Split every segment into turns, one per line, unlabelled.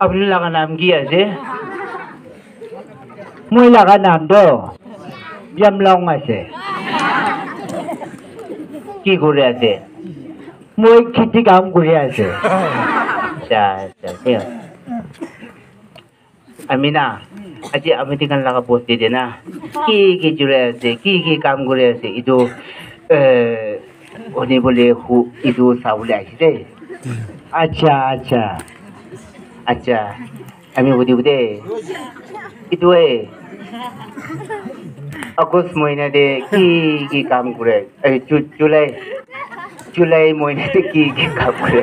আপনার নাম কি আছে
মই লাগা নামটো জামলং আছে
কি করে আছে
মই খেতি কাম কৰি আছে
আচ্ছা আচ্ছা ঠিক আছে আমি না আজি আমি টিকান লাগা বসতে দে না কি কি জুড়ে আছে কি কি কাম করে আছে ইটো হনি বলে হু ইটো চাবলৈ আহিছে
আচ্ছা আচ্ছা
আচ্ছা আমি সুধিব দে ইটো এ আগষ্ট মহিনাতে কি কি কাম কৰে এই জু- জুলাই জুলাই মহিনাতে কি কি কাম কৰে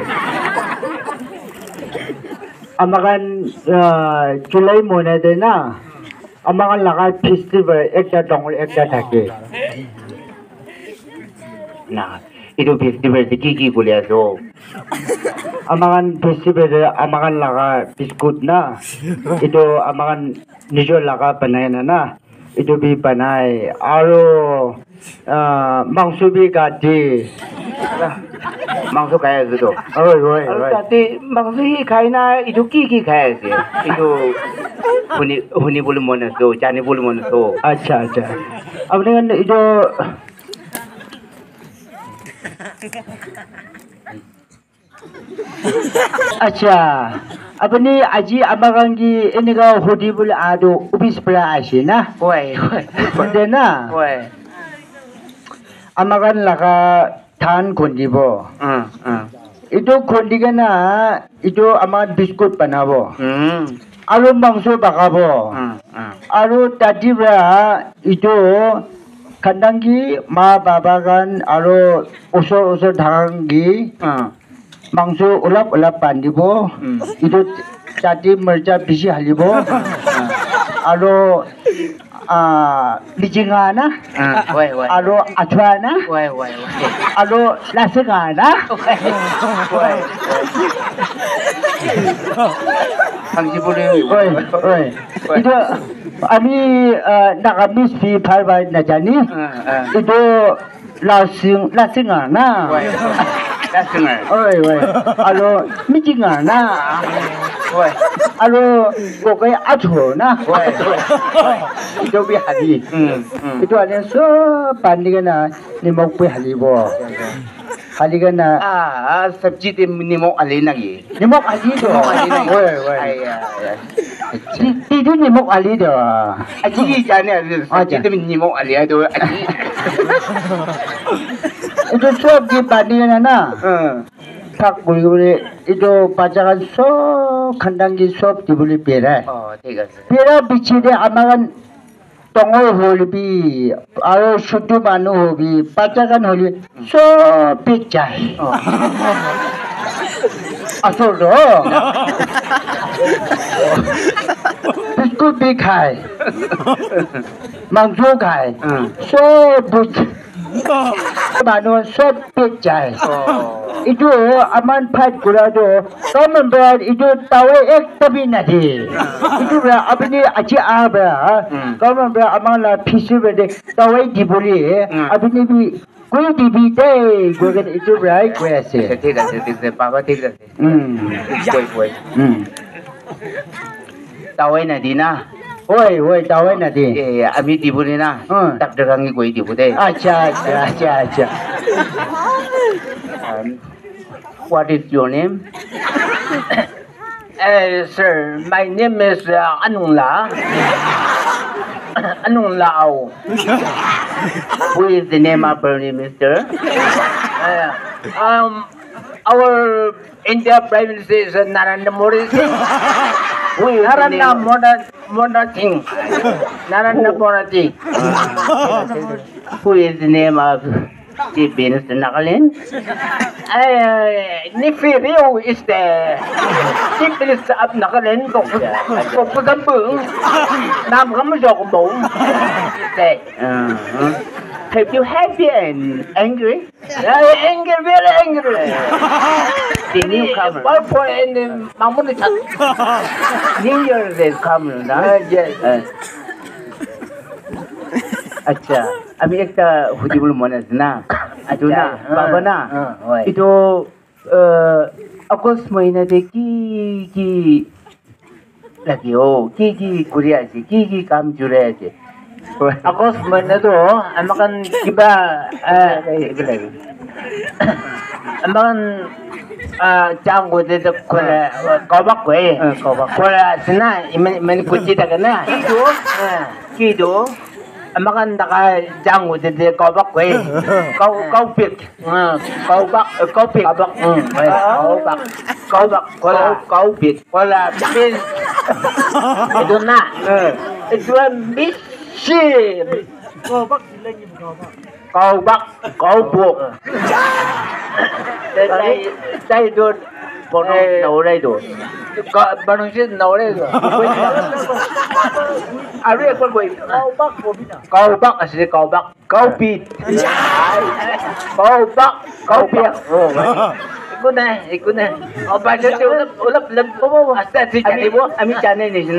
আমাকান জুলাই মহিনাতে না আমাকান লাগা ফেষ্টিভেল একটা ডঙৰ একটা থাকে
না itu festival কি কি করে আছো
amangan festival amangan laka biskut na. Itu amangan nijo laka panay na na. Itu bi panay. Aro ah, mangsubi gati
mangsu kaya itu oh
oh oh
tapi mangsu hi kaya na itu kiki kaya si. Itu huni huni bulu monesto jani bulu monesto
acha acha. Abang ni kan itu আচ্ছা আপুনি আজি আমাক কি এনেকুৱা সুধিবলৈ আৰু অফিচ পৰা আহিছে না
সুধে
না আমাক লাগা ধান খুন্দিব এইটো খুন্দি কেনে এইটো আমাৰ বিস্কুট বনাব আৰু মাংস পকাব আৰু তাতে পৰা এইটো খান্দাংগি মা বাবা গান আৰু ওচৰ ওচৰ ধাৰাংগি mangsu ulap ulapan dibo
hmm.
itu jadi merja biji halibo ah. alo ah bijingana
ah. alo
acuana alo lasengana
Kangji boleh.
Itu, kami ah, nak kami si pelbagai najani. Itu lasing langsung na. ơi ơi alo mi chi ngả à? na
ơi
alo cô cái áo thổ na ơi
ơi
cho bị hạt gì
cái
tôi anh số bàn đi cái na nên mọc bị hạt gì bò Hali ka na.
Ah, subject ni mo alina gi.
Ni mo gì Ni mo alina. Oy, oy. Ay,
ay.
Ti ti ni mo alido.
Aji ja ne. Subject ni mo alido. Aji.
itu di padinya nana tak beli beli itu pacaran so kandang sop dibeli pira pira bici dia amalan tongol holi bi ayo sudu manu holi pacaran holi so pecah asal do biskut bi kai mangsu kai so bucah Mano short picture. Itu aman pad gula tu. Kamu ber itu tahu ek tapi nanti.
Itu
ber apa ni aje apa? Kamu ber aman lah pisu ber tahu di boleh. Apa ni bi Kuih di bidai, gue kan itu berai gue sih.
Tidak, tidak, tidak, papa tidak.
Hmm,
gue, gue.
Hmm.
Tahu ini di na. না দি
না। oi oi tahu nanti
এ, আমি দিব নি না
Hmm.
Doctor সঙ্গে কই দিব দে
acha acha acha acha
Um, what is your name
Uh, sir, my name is uh, Anung La. Anung Lao.
who is the name of your name mister
Uh, um, our India Prime Minister is uh, Narendra Modi.
who is the Narendra name
Modi, Singh. Narendra Modi.
who is the name of chief minister Nagaland
Uh, Nifi Rio is the Minister of Nagaland. Cục của Cấm Bưởng. Nam. Đây.
uh-huh. Hope you're happy and angry.
Yeah, angry, very angry.
the newcomer.
for? and Mamunita.
New Year they come. আচ্ছা আমি একটা সুধিবলৈ মন আছে না
Baba na. পাব না
এইটো অগষ্ট মহিনাতে ki ki, লাগে অ' ki ki kuriya আছে ki ki kam জুৰাই আছে
Ako, man na to, oh. Amakan, iba, ah,
uh,
amakan, ah, cang ko dito, kula, kobak ko eh.
Ah, kobak.
Kula, sana, iman, iman, kutita ka na.
Kido?
Ah.
Kido?
Amakan, naka, cang ko dito, kobak ko eh.
Kau, kau pik.
Kau bak,
kau pik.
Kobak. Kau bak. Kau bak. Kula,
kau pik.
Kula, pin. Ito na.
Ah.
Ito na, miss. Shit. Kau bak
kau buk.
Dari dari tu
pono eh. naure tu.
Kau bantu sih naure tu.
Aduh aku boleh. Kau bak kau bina.
Kau bak asyik kau bak
kau bin.
Kau bak kau piak. Ikut nih ikut nih. Kau baca tu ulap ulap lembu. Asyik jadi bu.
Amin jangan ni sih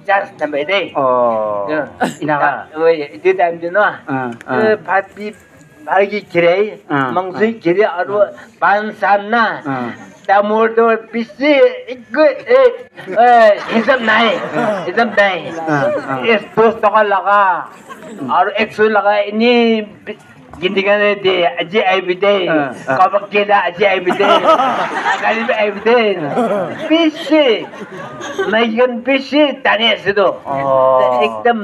pigai 응 boleh bi ikut busi de thagi boleh jas nampai deh
어 이나가
Oi, itu time tu no.
응 Eh,
응 pati bagi kiri,
Ah,
mangsui kiri aru bansan na.
응
Tamur tu bisi ikut eh eh hisap naik, hisap naik.
Ah, ah.
Es dos toka laka, aru ekso laka ini gindigan de aji aibide, Ah,
ah.
kabak kila aji aibide, kali be aibide. Bisi, maikan bisi tanya situ.
어 एकदम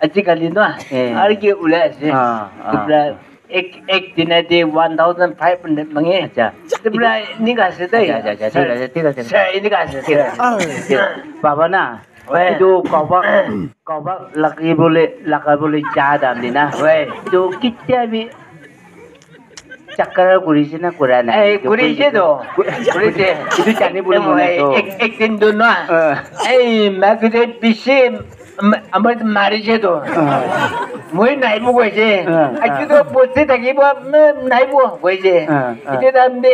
अच्छी गली ना
ए. और
के उला से
हाँ, हाँ। तुमरा
एक एक दिन दे 1500 मंगे
अच्छा
तुमरा निकाल से दे अच्छा, अच्छा, अच्छा, ठीक
है, ठीक है, ठीक
है। सर निकाल से ठीक
है बाबा ना
喂，
就搞不搞不拉开不勒拉开不勒家的的呢？
喂，
就几天没。চাকরা করেছে না করে না এই করেছে তো করেছে
কিন্তু
জানি বলে মনে তো
এক তো না এই মাকে পিছে আমার মারিছে তো মই নাইব কইছে
আজকে
তো বসে থাকিব নাইব কইছে এটা আমি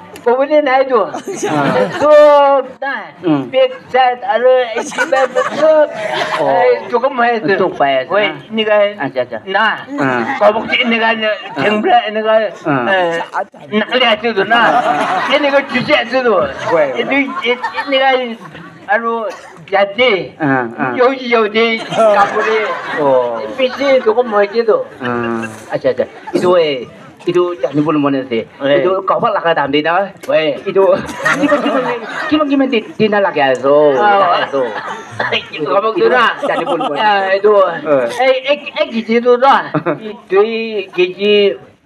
Kowili na itu. So, nah, big set, ada eksperimen betul. Cukup mah itu.
Untuk payah. Woi,
ini kan.
Aja-aja.
Nah, kau bukti ini kan, jengbra ini kan. Nak lihat itu, nah. Ini kan cuci itu. Woi.
Itu,
ini kan, aduh, jadi, yau di yau di, kapuri.
Oh.
Pisi cukup mah itu.
Aja-aja. Itu, eh. itu jangan pun mana sih. Itu kau pun lah kata dia.
Wei,
itu ini kau cuma cuma cuma di di nak lagi aso. Aso.
Itu kamu tu lah.
Jangan pun.
Eh itu. Eh eh eh tu lah. Itu gigi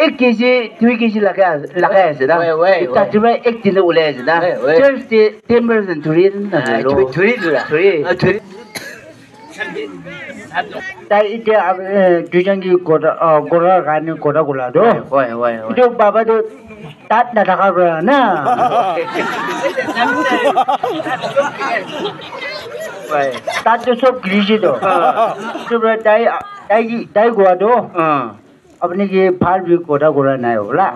এক KG দুই KG লাগাই লাগাই আছে না
তাতে
পৰা এক দিনে ওলাই আছে না টেন পাৰ্চেণ্ট ধৰি
ধৰি
ধৰি
ধৰি
তাই এতিয়া দুজন কি গড়াৰ কাৰণে গড়া গ'লাটো
হয় হয় এইটো
বাবাটো তাত নাথাকাৰ পৰা না তাততো চব গৃহিত তাই তাই তাই গোৱাটো আপুনি কি ভাল কথা কৰা নাই হ'লা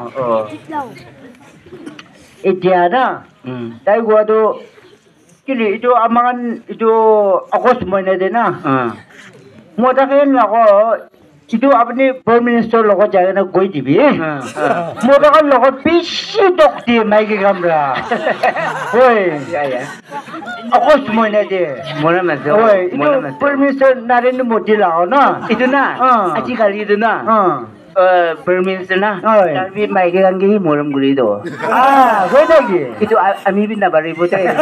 এতিয়া না? তাই কোৱাটো কিন্তু এইটো আমাৰ এইটো আগষ্ট মই দে না মই তাকে নকওঁ যিটো আপুনি প্ৰাইম মিনিষ্টাৰৰ লগত যায় না গৈ দিবি মোৰ তাকে লগত বেছি দোষ দিয়ে মাইকী কামৰা। হয় অকস্ত মই নাই the
prime
minister Narendra Modi লাগ ন?
এইটো না? আজিকালি এইটো না? 어, 벌민스나
어이.
달비 마이게 간게 모름 그리도.
아, 고덕이.
이도 아, 아미빈나 바리보테.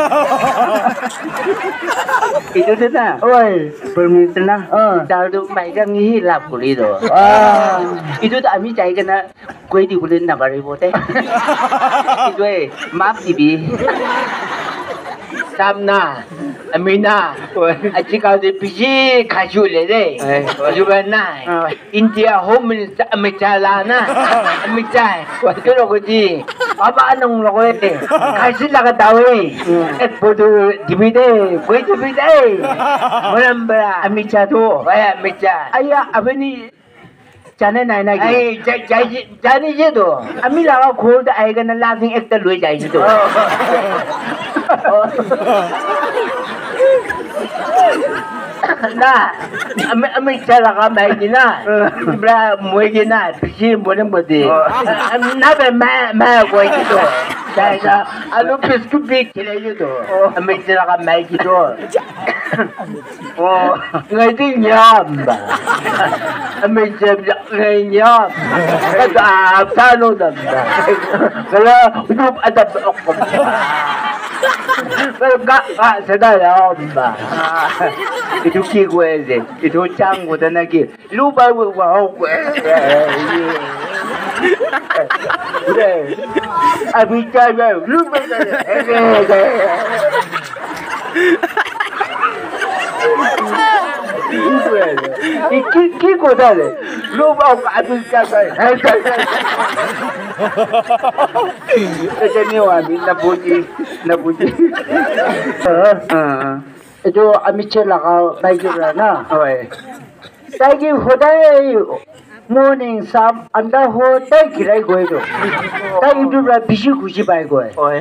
이도 되나?
어이.
벌민스나
어.
달도 마이게 간게 랍 그리도.
아.
이도 아미 자이가나 고이디 그린나 바리보테. 이도에 맙티비.
쌈나 미나 아직까지 비지 가지올래래 가지올나 인디아 홈을 미자라나 미자 그러고지 아마 농로고 해 가실라가 다오이 보도 디비데 보이 디비데 뭐란 뭐라
미자도
와야 미자
아야 아버니 জানে নাই না এই
জানি যে তো
আমি লাগা খোল তো আইগা না লাফিং একটা লই chứ তো
na ami ami kala ka mai ni na bra mo ni na pisi mo ni mo di na be ma ma ko chứ to Kaya ano pisco bake nila yun to? Oh. May sila ka mic ito.
oh,
ngayon yam. May sila ka yam. Kasi ah, paano naman? Kaya, hulup at ang baok ko. Pero ka, ka, sa dalawang ba?
Ito kikwese. Ito chango na naging. Lupa ko ako. Yeah.
Gue.
Udah. Abi cakap, lu baru. Iki ki ko dale. Lu baru abi cakap. Kasi ni Wabi napuji napuji. Ah.
Itu Amit laka baik na.
Oi.
Morning sam anda ho tai kirai goi do.
Tai itu
bra bisi khushi pai goi.
Oi.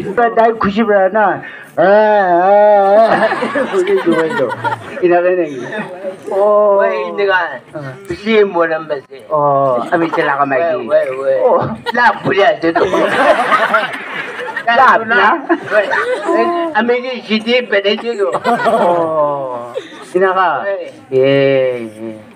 Iba
dai khushi bra na. Ah, khushi goi do.
Ina ka nang. Oh. Wei ini
kan. Bisi mo lang basi.
Oh, ami sila ka Wei mai.
wei wei.
Oh.
Lah boleh tu. Lap na? Ami ni sidi pada tu.
Oh. Ina ka. Wei.